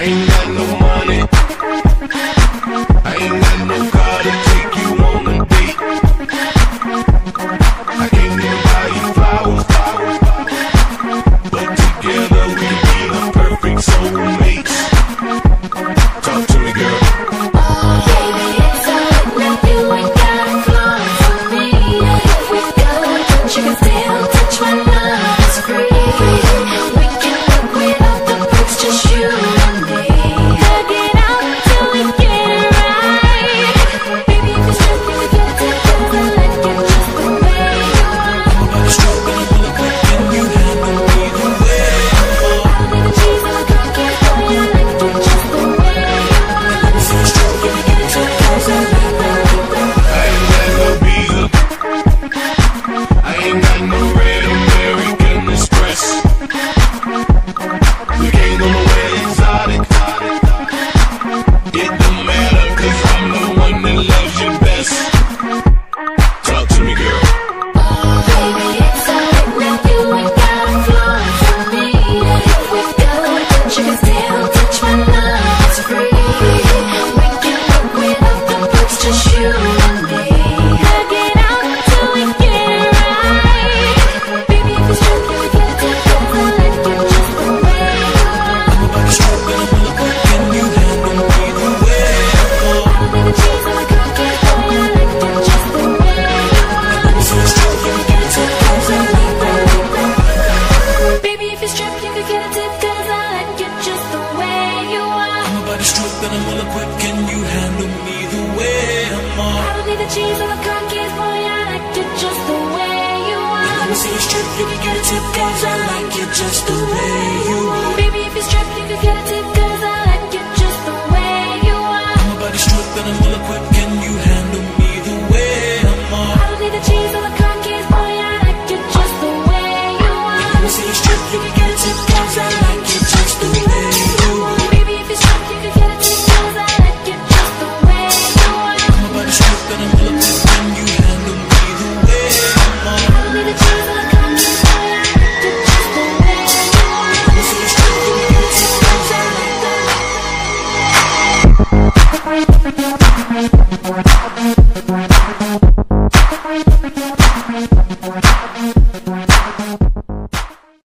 Ain't nothing I'm gonna. Can you handle me the way I'm on? I don't need the cheese or the cupcake you. I like you just the way you are. Let me see you strip, get to. I like you just the